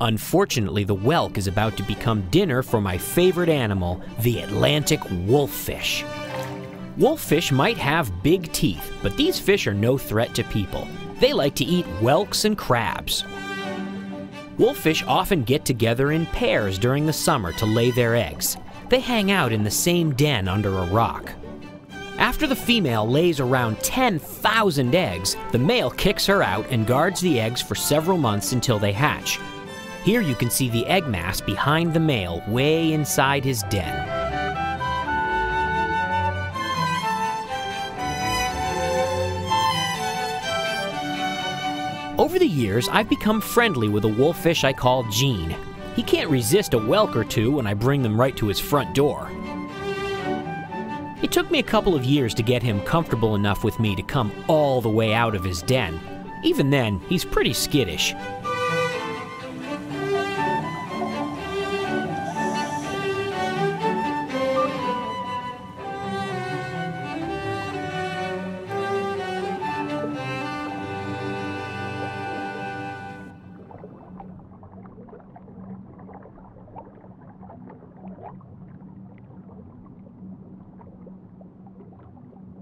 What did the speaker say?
Unfortunately, the whelk is about to become dinner for my favorite animal, the Atlantic wolffish. Wolffish might have big teeth, but these fish are no threat to people. They like to eat whelks and crabs. Wolffish often get together in pairs during the summer to lay their eggs. They hang out in the same den under a rock. After the female lays around 10,000 eggs, the male kicks her out and guards the eggs for several months until they hatch. Here you can see the egg mass behind the male way inside his den. Over the years, I've become friendly with a wolffish I call Gene. He can't resist a whelk or two when I bring them right to his front door. It took me a couple of years to get him comfortable enough with me to come all the way out of his den. Even then, he's pretty skittish.